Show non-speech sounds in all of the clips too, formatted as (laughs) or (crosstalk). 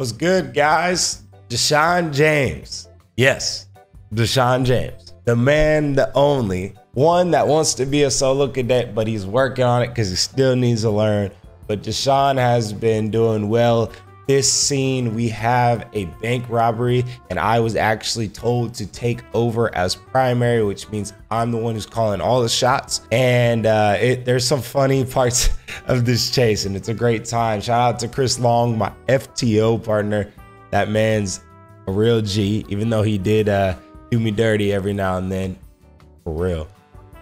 What's good, guys? Deshawn James. Yes, Deshawn James. The man, the only one that wants to be a solo cadet, but he's working on it because he still needs to learn. But Deshawn has been doing well. This scene, we have a bank robbery, and I was actually told to take over as primary, which means I'm the one who's calling all the shots. And uh, it, there's some funny (laughs) parts of this chase, and it's a great time. Shout out to Chris Long, my FTO partner. That man's a real G, even though he did uh, do me dirty every now and then. For real.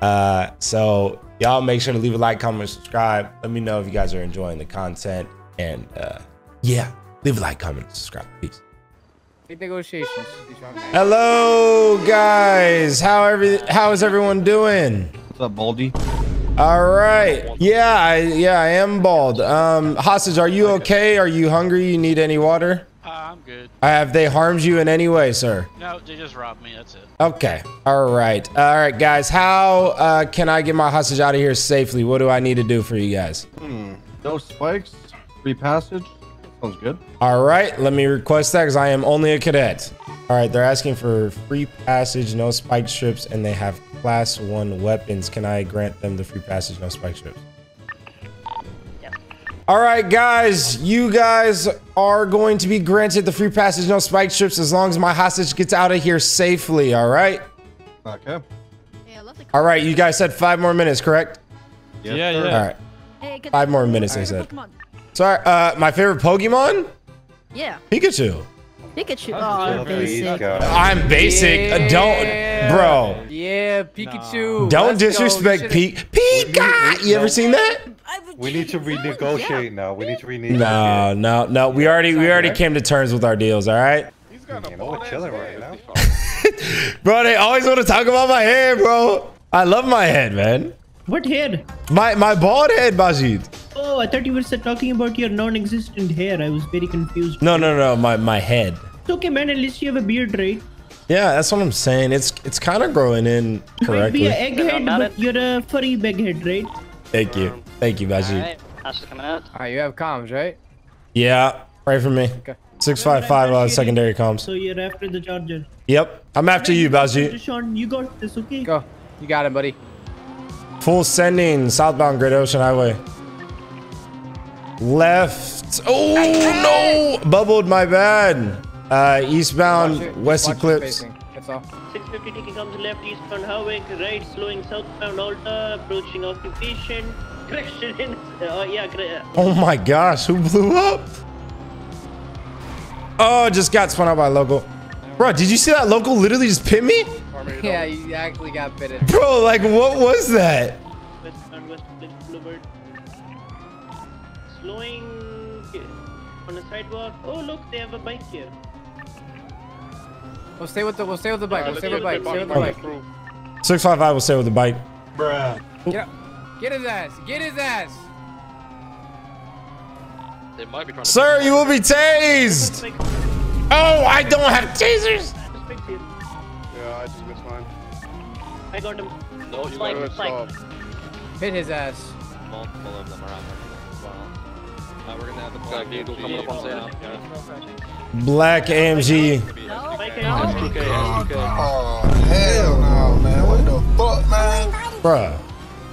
Uh, so y'all make sure to leave a like, comment, subscribe. Let me know if you guys are enjoying the content. And uh, yeah, leave a like, comment, subscribe, please. Big negotiations. Hello, guys. How every how is everyone doing? What's up, Baldy? All right. Yeah, I yeah, I am bald. Um, hostage, are you okay? Are you hungry? You need any water? Uh, I'm good. Have they harmed you in any way, sir? No, they just robbed me. That's it. Okay. All right. All right, guys. How uh, can I get my hostage out of here safely? What do I need to do for you guys? Hmm. No spikes. Free passage. Sounds good. All right. Let me request that because I am only a cadet. All right. They're asking for free passage, no spike strips, and they have class one weapons. Can I grant them the free passage, no spike strips? All right, guys, you guys are going to be granted the free passage, no spike strips, as long as my hostage gets out of here safely. All right. Okay. All right, you guys said five more minutes, correct? Yes, Yeah, yeah. All right, five more minutes. They said. Sorry, uh, my favorite Pokemon, Yeah, Pikachu. Pikachu. Oh, basic. I'm basic. Uh, don't, bro. Yeah, Pikachu. Don't Let's disrespect You Pete. Pika. You ever seen that? We need to renegotiate now. We need to renegotiate. No, no, no. We already, we already came to terms with our deals. All right, You know, we're chilling right now. (laughs) bro. They always want to talk about my hair, bro. I love my head, man. What hair? My my bald head, Bajid. Oh, I thought you were talking about your non-existent hair. I was very confused. No, no, no. My my head. It's okay, man. At least you have a beard, right? Yeah, that's what I'm saying. It's it's kind of growing in You might be correctly. an egghead, but you're a furry baghead, right? Thank you, thank you, Bajid. Alright. Alright, you have comms, right? Yeah, pray for me. Okay. Six five five uh, secondary comms. So you're after the charger. Yep, I'm after you, Bajid. Sean, you got this, okay? Go. You got it, buddy. Full sending southbound Great Ocean Highway. Left. Oh no! Bubbled my bad. Uh, eastbound your- West Eclipse. That's all. 650 taking comes left, eastbound highway, right, slowing southbound Alta, approaching occupation. (laughs) Correction in, uh, yeah, correct. Oh my gosh, who blew up? Oh, just got spun out by a local. Bro, did you see that local literally just pit me? Yeah, you actually got bitten. Bro, like what was that? Westbound West Eclipse Boulevard. Slowing on the sidewalk. Oh, look, they have a bike here. We'll stay with the. We'll stay with the bike. We'll stay with the bike. Stay with the bike. 655 will stay with the bike. Get. Get his ass. Get his ass. They might be trying Sir, you will be tased! Oh, I don't have tasers! bike's here. Yeah, I just missed mine. I got him. No, you Spike, gotta spike. Hit his ass. multiple of them around there as well. Uh, we're gonna have the black vehicle coming up on Zana. Black AMG. Bike That's and 2K, that's 2K. Oh, hell no, man. What the fuck, man? Bruh,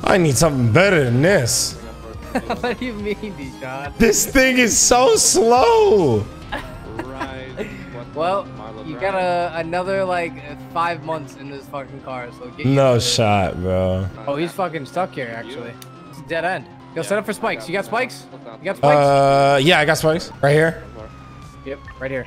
I need something better than this. (laughs) what do you mean, Deshawn? This thing is so slow. Well, you got a, another like five months in this fucking car, so get No shot, bro. Oh, he's fucking stuck here, actually. It's a dead end. Yo, set up for spikes. You got spikes? You got spikes? Uh, yeah, I got spikes right here. yep, right here.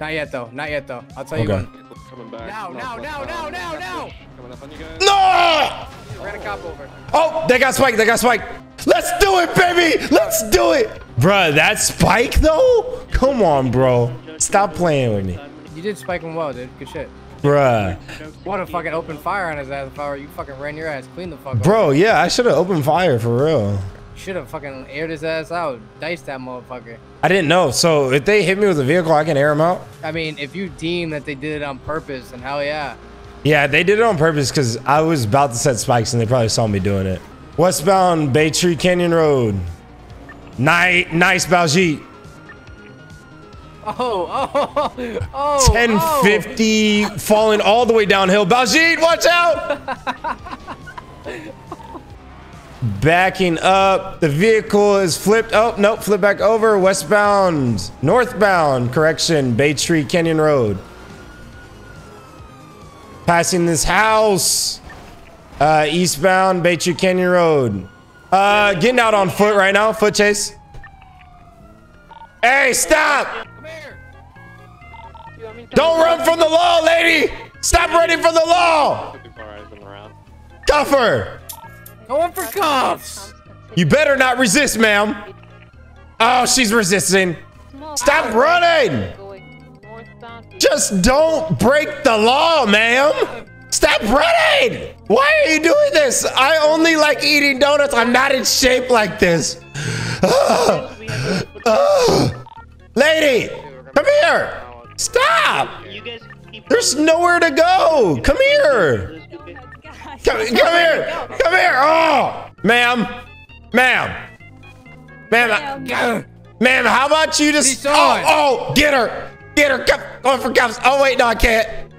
Not yet, though. Not yet, though. I'll tell you Okay. when. Coming back. Now, now, now, now, now, now! Coming up on you guys. No! Ran a cop over. Oh, they got spike. They got spike. Let's do it, baby. Let's do it, Bruh, That spike though? Come on, bro. Stop playing with me, You did spike him well, dude. Good shit. Bruh. What a fucking open fire on his ass if I were you fucking ran your ass clean the fuck up. Bro, yeah, I should have opened fire for real. Should have fucking aired his ass out. Diced that motherfucker. I didn't know. So if they hit me with a vehicle, I can air them out. I mean, if you deem that they did it on purpose, then hell yeah. Yeah, they did it on purpose because I was about to set spikes and they probably saw me doing it. Westbound Bay Tree Canyon Road. Nice, nice Baljeet. Oh, oh, oh. 1050 falling all the way downhill. Baljeet, watch out! (laughs) Backing up. The vehicle is flipped. Oh, nope, flip back over. Westbound. Northbound. Correction. Bay Tree Canyon Road. Passing this house. Uh, eastbound. Bay Tree Canyon Road. Uh, getting out on foot right now. Foot chase. Hey, stop! Don't run from the law, lady! Stop running from the law! Before I them. Cuff her! Going for cuffs. You better not resist, ma'am. Oh, she's resisting. Stop running! Just don't break the law, ma'am. Stop running! Why are you doing this? I only like eating donuts. I'm not in shape like this. Ugh. (sighs) Ugh. (sighs) (sighs) Lady, come here. Stop. You guys keep. There's nowhere to go. Come here. Come, (laughs) come here. Come here. Oh, ma'am. Ma'am. Ma'am. Ma'am, how about you just. He's. Oh, oh, get her. Get her. Come, going for cuffs. Oh, wait, no, I can't.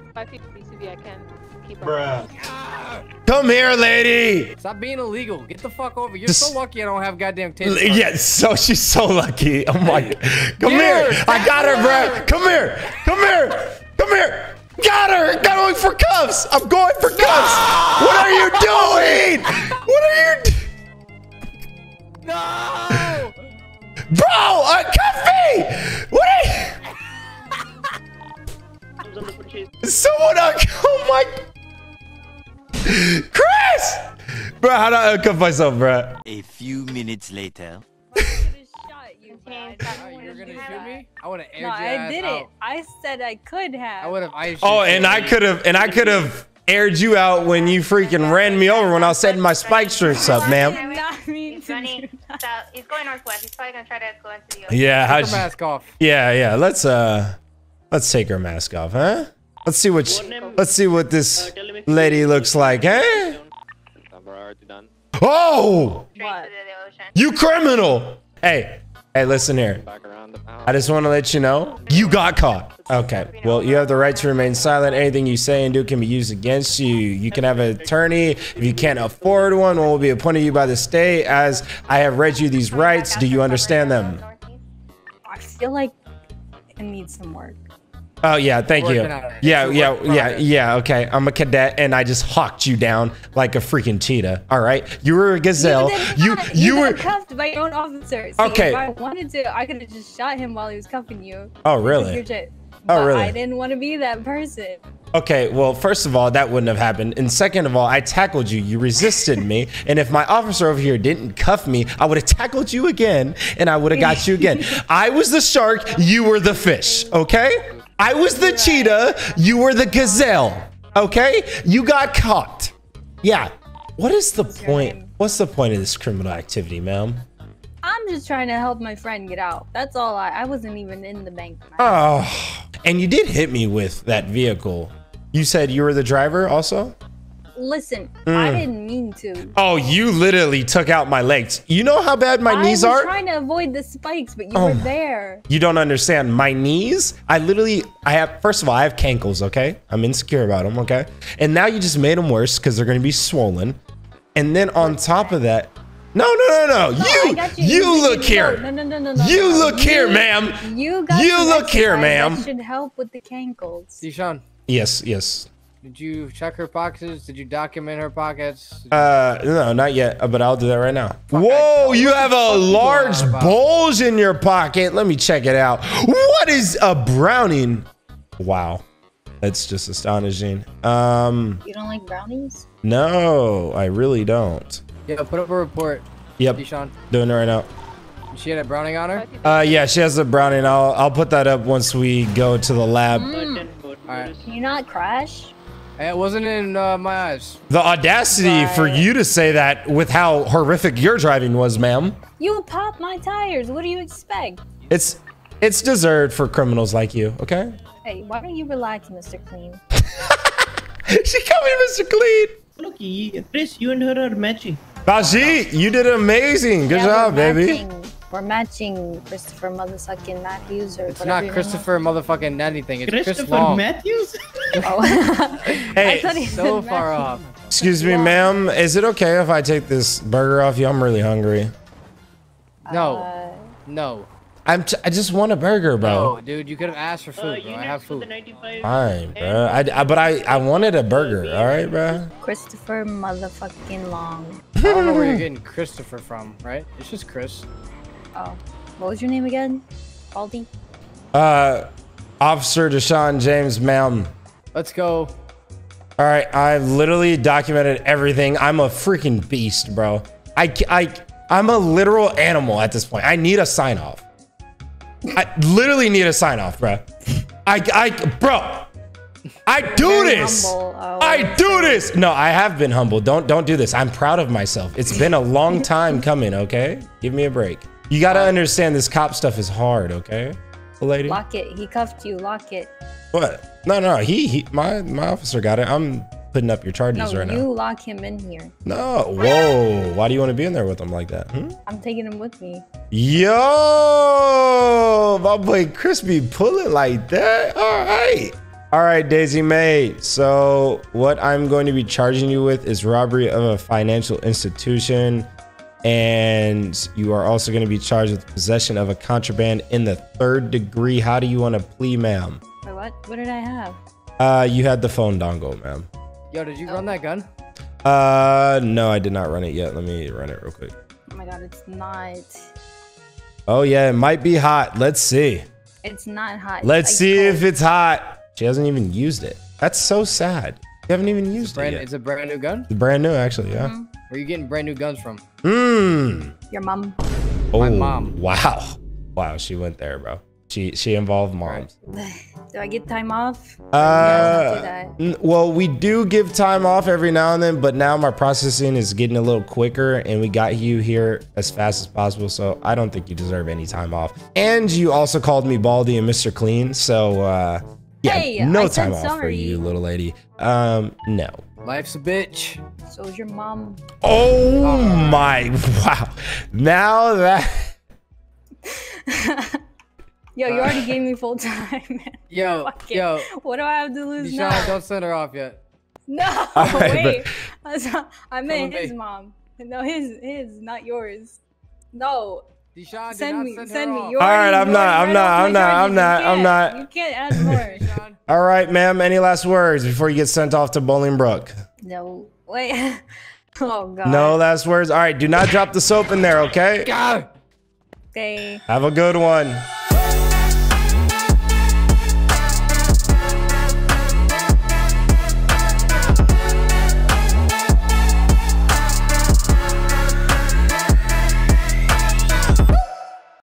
Come here, lady. Stop being illegal. Get the fuck over. You're Just- so lucky I don't have goddamn taser. L- Yeah, so she's so lucky. Oh my god. Come here. I got her, bro. Come here. Come here. Come here. Got her. Got Going for cuffs. I'm going for cuffs. What are you doing? What are you d- No! Bro, uncuff me. What are you Comes on the foot chase. Someone un- uh, (laughs) Oh my Bro, how do I uncuff myself, bro? A few minutes later. Oh, you're gonna shoot me? I would have aired No, I did out. it. I said I could have. I would have Oh, and I could have and I could have aired you out when you freaking ran me over when I was setting my spike strips up, I ma'am. not mean He's to running do He's going northwest. He's probably gonna try to go into the ocean. Yeah, Take how'd your you- mask off. yeah, yeah. Let's uh, let's take her mask off, huh? Let's see what sh- let's see what this lady looks like, eh? We're already done. Oh, What? to the ocean. you criminal! Hey, hey, listen here. Back around the house. I just want to let you know you got caught. Okay. Well, you have the right to remain silent. Anything you say and do can be used against you. You can have an attorney. If you can't afford one, one will be appointed you by the state. As I have read you these rights, do you understand them? I feel like it needs some work. Oh yeah, thank you. Working on it. Yeah, yeah, yeah, yeah. Okay, I'm a cadet, and I just hawked you down like a freaking cheetah. All right, you were a gazelle. You, You, you were. cuffed by your own officer. See, Okay. If I wanted to, I could have just shot him while he was cuffing you. Oh really? Oh, really? I didn't want to be that person. Okay, well, first of all, that wouldn't have happened. And second of all, I tackled you. You resisted me. (laughs) And if my officer over here didn't cuff me, I would have tackled you again and I would have got you again. (laughs) I was the shark, you were the fish, okay? I was the cheetah, you were the gazelle, okay? You got caught. Yeah. What is the point? What's the point of this criminal activity, ma'am? I'm just trying to help my friend get out. That's all. I, I wasn't even in the bank. Oh, and you did hit me with that vehicle. You said you were the driver also? Listen, Mm. I didn't mean to. Oh, you literally took out my legs. You know how bad my I knees are? I was trying to avoid the spikes, but you Oh were there. You don't understand. My knees, I literally, I have, first of all, I have cankles, okay? I'm insecure about them, okay? And now you just made them worse because they're going to be swollen. And then on top of that, no, no, no, no. No, you, I got you, look here. No, no, no, no, no. You no. look here, ma'am. You got You look here, ma'am. That should help with the cankles. Deshawn, Yes, yes. Did you check her pockets? Did you document her pockets? Uh, no, not yet, uh, but I'll do that right now. I- Whoa, you have a large bulge in your pocket. Let me check it out. What is a browning? Wow, that's just astonishing. Um, You don't like brownies? no, I really don't. Yeah, put up a report, Yep, Deshawn. doing it right now. She had a browning on her? Uh, yeah, she has a browning. I'll I'll put that up once we go to the lab. Mm. Alright. Can you not crash? It wasn't in uh, my eyes. The audacity for you to say that with how horrific your driving was, ma'am. You popped my tires. What do you expect? It's it's deserved for criminals like you. Okay. Hey, why don't you relax, Mr. Clean? (laughs) she called me Mr. Clean. Look, y- Chris, you and her are matching. Baji, you did amazing. Good Yeah, job, baby. matching. We're matching Christopher motherfucking Matthews or It's not your name Christopher motherfucking anything. It's Chris Christopher Long. Matthews? (laughs) Oh. (laughs) Hey, I he So said far off. Excuse me, ma'am. Is it okay if I take this burger off you? I'm really hungry. No, Uh, no, I'm. T- I just want a burger, bro. no, dude. You could have asked for Uh, food, bro. I have food. Fine, bro. I, I- but I, I wanted a burger. All right, bro. Christopher motherfucking Long. I don't know where you're (laughs) getting Christopher from, right? It's just Chris. Oh, what was your name again? Baldy. Uh, Officer Deshawn James, ma'am. Let's go. All right, I've literally documented everything. I'm a freaking beast, bro. I, I, I'm a literal animal at this point. I need a sign off. I literally need a sign off, bro. I, I, bro. I do Very this. humble, uh, I do this. No, I have been humble. Don't, don't do this. I'm proud of myself. It's been a long time coming. Okay, give me a break. You gotta understand this cop stuff is hard. Okay, The lady. Lock it. He cuffed you. Lock it. What? No, no, he, he, my, my officer got it. I'm putting up your charges No, right now. No, you lock him in here. No, whoa. Why do you want to be in there with him like that? Hmm? I'm taking him with me. Yo, my boy Crispy pulling like that. All right. All right, Daisy May. So, what I'm going to be charging you with is robbery of a financial institution. And you are also going to be charged with possession of a contraband in the third degree. How do you want to plea, ma'am? Wait, what? What did I have? Uh, you had the phone dongle, ma'am. Yo, did you run that gun? Uh, no, I did not run it yet. Let me run it real quick. Oh my god, it's not. Oh yeah, it might be hot. Let's see. It's not hot. Let's It's see ice if it's hot. She hasn't even used it. That's so sad. You haven't even used it Brand, yet. it's a brand new gun. It's brand new, actually. Yeah. Mm-hmm. Where you getting brand new guns from? Hmm. Your mom. Oh, My mom. Wow. Wow. She went there, bro. She she involved moms. Do I get time off? Or you guys Uh, don't do that? n- well, we do give time off every now and then, but now my processing is getting a little quicker, and we got you here as fast as possible. So I don't think you deserve any time off. And you also called me Baldy and Mr. Clean, so uh, yeah, Hey, no I time off for you, little lady. Um, no. Life's a bitch. So's your mom. Oh my! Wow. Now that. (laughs) Yo, you already gave me full time. man. (laughs) Yo, yo, What do I have to lose Deshawn, now? don't send her off yet. No, (laughs) All right, wait. I saw- I meant his mom. No, his, his, not yours. No, Deshawn, do send not me, send, send her me. off. All right, I'm not- I'm not- I'm not- I'm not- I'm can't- not. You can't add more. (laughs) Deshawn, All right, ma'am. Any last words before you get sent off to Bolingbroke? no, wait. (laughs) Oh god. No last words. All right. Do not drop the soap in there. Okay. God. Okay. Have a good one.